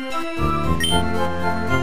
Música